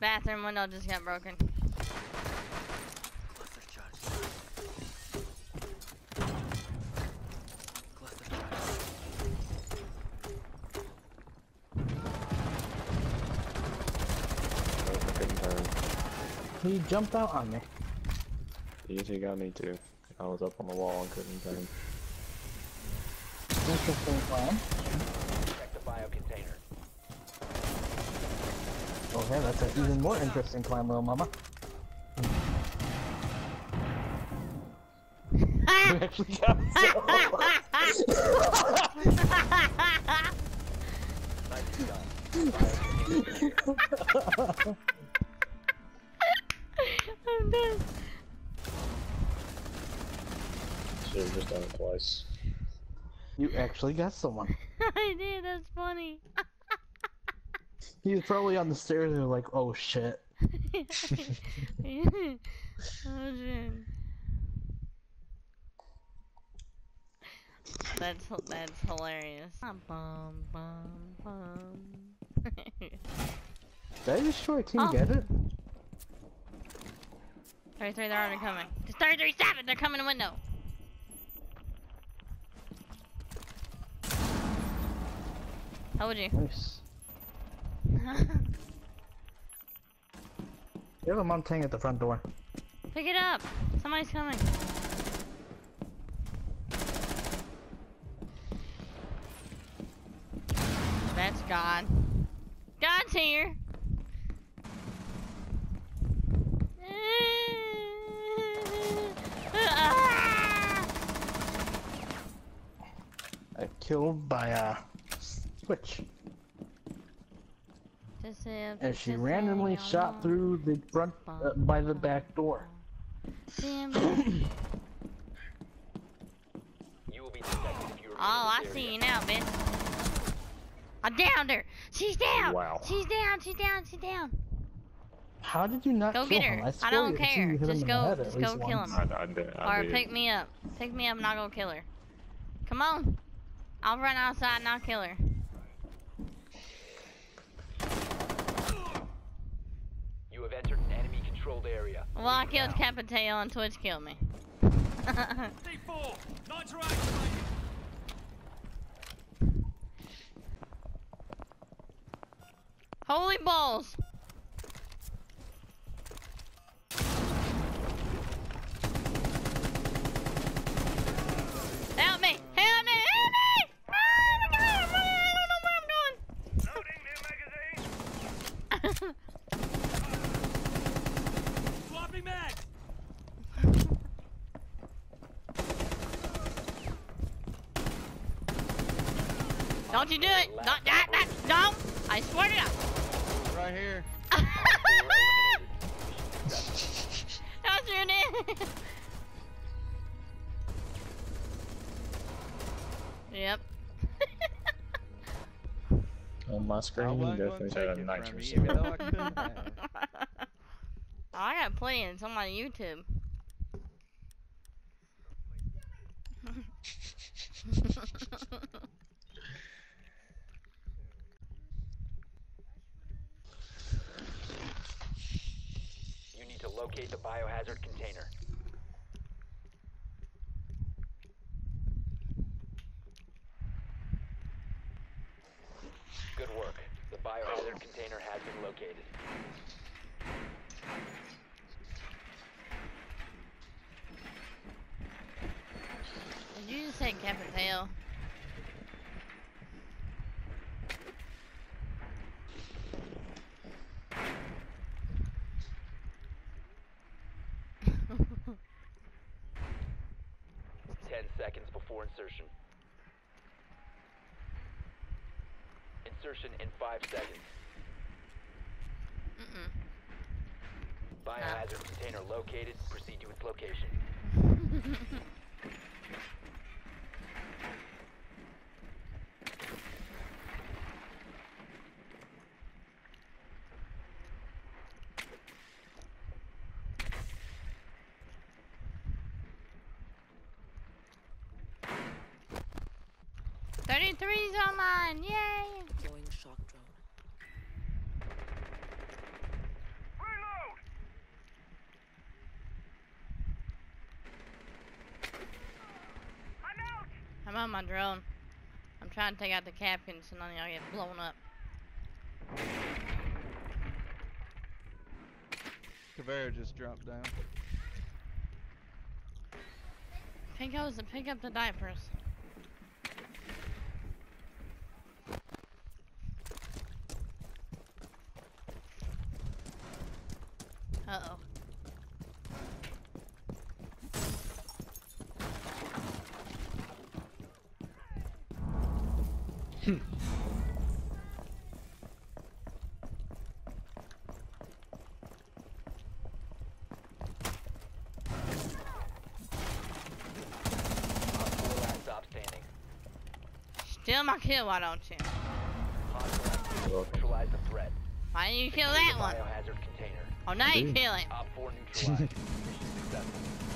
Bathroom window just got broken. Cluster charge. Cluster charge. I couldn't turn. He jumped out on me. Easy got me too. I was up on the wall and couldn't turn. Interesting plan. Check the bio container. Oh, okay, that's an even more interesting climb, little mama. You actually got Nicely done. Bio container secure. I'm dead. Should have just done it twice. You actually got someone. I did. That's funny. He was probably on the stairs and was like, oh shit. oh shit. That's that's hilarious. Bum bum bum. Did I destroy Team Oh. Get It? 33, they're already coming. It's 337, they're coming to window. How would you? Nice. You have a Montang at the front door. Pick it up. Somebody's coming. That's God. God's here. I killed by uh switch. Just say- And she randomly shot I'm through the front uh, by the back door. Damn. You will be if Oh, I see you now, bitch. I downed her. She's down. Wow. She's down. She's down. She's down. How did you not Go kill get her. him? I swear don't you- I see care. you hit Just go- head at just go kill once. him. I, I did. I Or did. pick me up. Pick me up and I'll go kill her. Come on. I'll run outside and I'll kill her. You have entered an enemy controlled area. Well, I killed now. Capitail and Twitch killed me. D4! Nitro activated! Holy balls. Help me! Help me! Help me! Oh my god! I'm running. I don't know where I'm going. Swapping mag! Don't you do it! Not that! That! Don't! I swear to God! Right here. Don't shoot it! yep. On my screen, you definitely said a nitro you, I couldn't have. oh, I got plenty. It's on my YouTube. You need to locate the biohazard container. Good work. The biohazard container has been located. Did you just say Capitail? Ten seconds before insertion. Insertion in five seconds. Mm-mm. Biohazard container located. Proceed to its location. Thirty-three's online! Yay! Deploying shock drone. On my drone. I'm trying to take out the captain so none of y'all get blown up. Caveira just dropped down. Up, the, pick up the diapers. Uh oh. Op 4 last stop standing. Steal my kill, why don't you? Hostile You're welcome. neutralize the threat. Why didn't you kill that one? Container. Oh, now you kill him. Op 4 neutralized. Mission successful.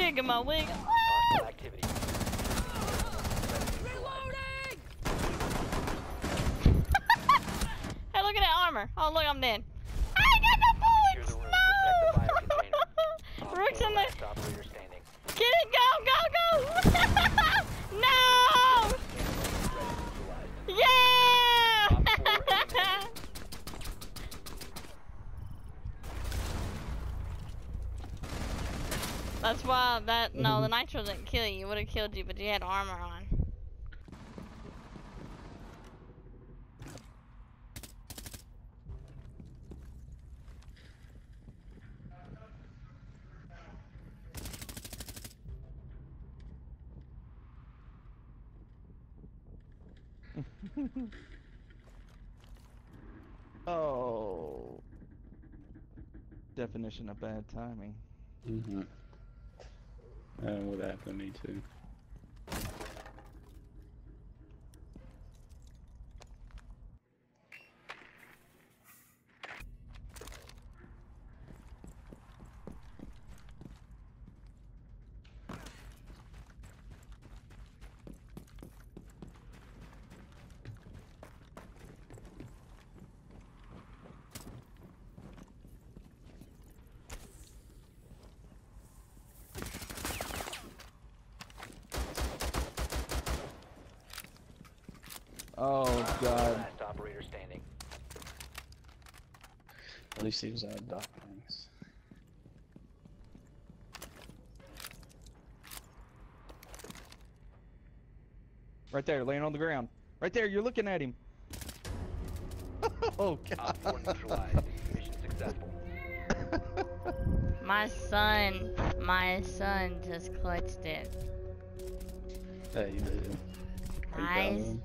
shaking my wing. Ah! Activity. hey, look at that armor. Oh, look, I'm dead. I got the bullets! No! Rook's in the... Get it! Go! Go! Go! That's that no, the nitro didn't kill you. It would have killed you, but you had armor on. Oh. Definition of bad timing. Mm-hmm. That uh, without to need to. Oh god. Last operator standing. At least he was out of documents. Right there, laying on the ground. Right there, you're looking at him. oh god. Mission successful. My son, my son just clutched it. Hey, you did. Are you proud of Nice. him?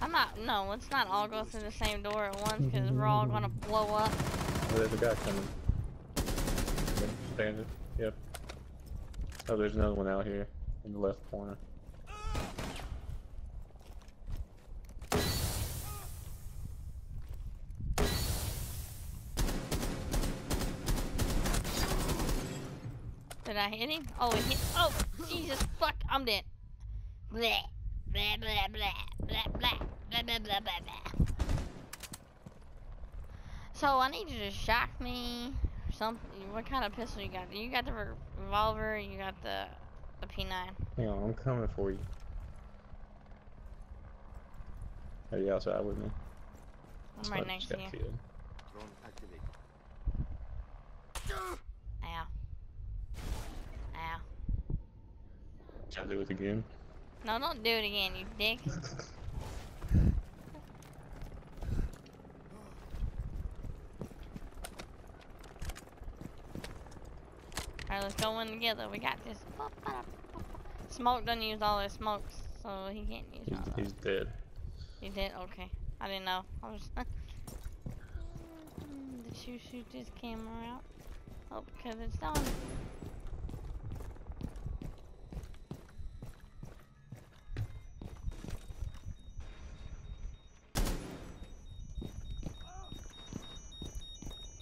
I'm not. No, let's not all go through the same door at once because we're all gonna blow up. Oh, there's a guy coming. Yep, Standing. Yep. Oh, there's another one out here in the left corner. Did I hit him? Oh, he hit. Oh, Jesus fuck! I'm dead. Blah, blah, blah, blah, blah, blah, blah, blah, blah, blah, blah. So I need you to shock me. Something. What kind of pistol you got? You got the revolver. You got the the P9. Hang on, I'm coming for you. Are you outside with me? I'm right next to you. killed. Ow. Ow. Shall I do it again? No, don't do it again, you dick. Alright, let's go in together. We got this. Smoke doesn't use all his smokes, so he can't use He's, all that. he's dead. You did? Okay. I didn't know. I was. Did you shoot this camera out? Oh, because it's done.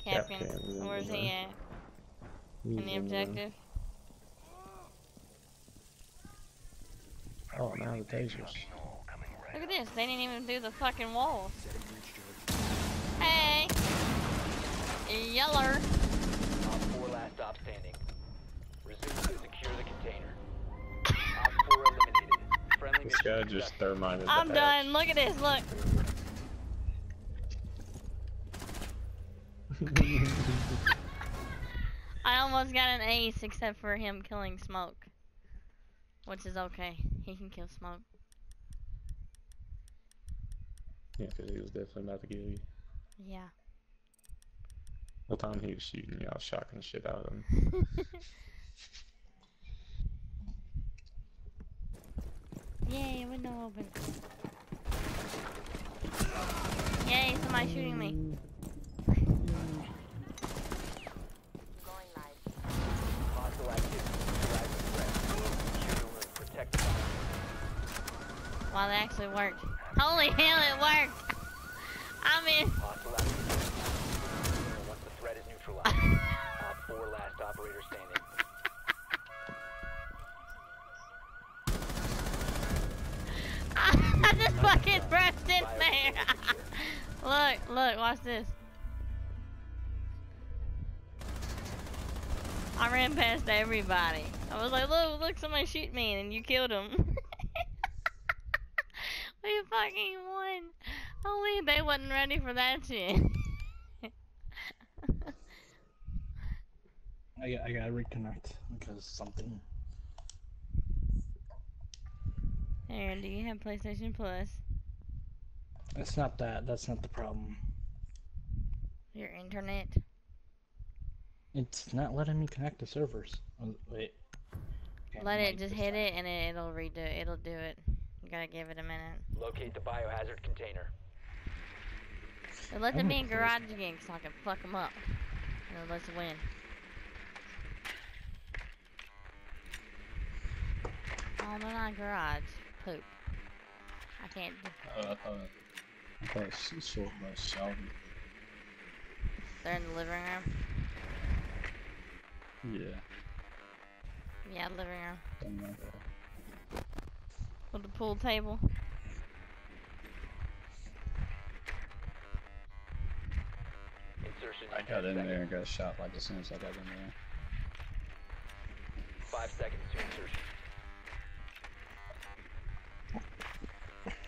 Okay, then Where's we're he at? In the objective? Oh, now the tasers. Look at this. They didn't even do the fucking walls. Hey! Yeller! Op 4 last stop standing. Resume to secure the container. Op 4 eliminated. Friendly This guy just successful. thermited I'm hatch. done. Look at this. Look. I almost got an ace except for him killing Smoke. Which is okay. He can kill Smoke. yeah, because he was definitely about to kill you. Yeah. The time he was shooting you, I was shocking the shit out of him. Yay, window open. Yay, somebody shooting me. Hostile activity. Neutralize the threat. Shooter room. Protect the bomb. Wow, that actually worked. Holy hell, it worked! I'm in. Once the threat is neutralized. Op 4 last operator standing. I just fucking burst in there. look, look, watch this. I ran past everybody. I was like, look, look, somebody shoot me, and you killed him. fucking won. Only they wasn't ready for that shit. I, I gotta reconnect because something. Aaron, do you have PlayStation Plus? It's not that. That's not the problem. Your internet? It's not letting me connect to servers. Oh, wait. Okay, Let it just hit it, and it, it'll redo it. It'll do it. You gotta give it a minute. Locate the biohazard container. And let I'm them be in garage again so I can fuck them up. And let's win. Oh, they're not garage. Poop. I can't do Oh, I thought, I thought she short about. They're in the living room. Yeah. Yeah, living room. Something. With the pool table. I got 10 in there seconds. and got shot like as soon as I got in there. Five seconds to insertion.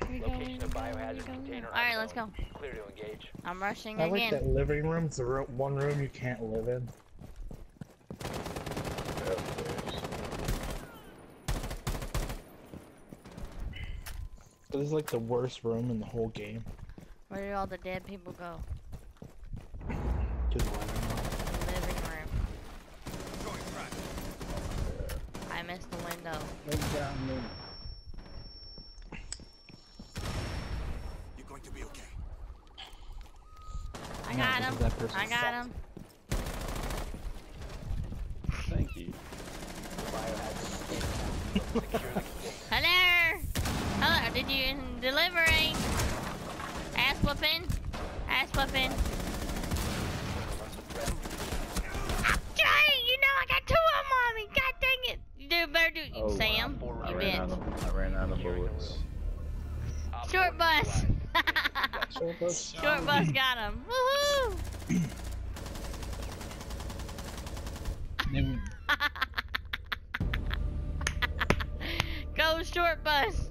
Here Location of we go, biohazard go. container Alright, let's go. Clear to engage. I'm rushing I like that living room. It's the ro- one room you can't live in. This is like the worst room in the whole game. Where do all the dead people go? To the living room. Living room. I missed the window. Right down there. You're going to be okay. I got because him. I got sucked. him. Thank you. Biohazard container. Secure the container. Hello. Hello. Did you delivering? Eh? Ass whooping. Ass whooping. Jay, you know I got two of them on me. God dang it. You do better do. Oh. Sam, Four I you ran, out bitch. of, I ran out of bullets. room. Op Short bus. Short bus got him. Woohoo. They Go short bus.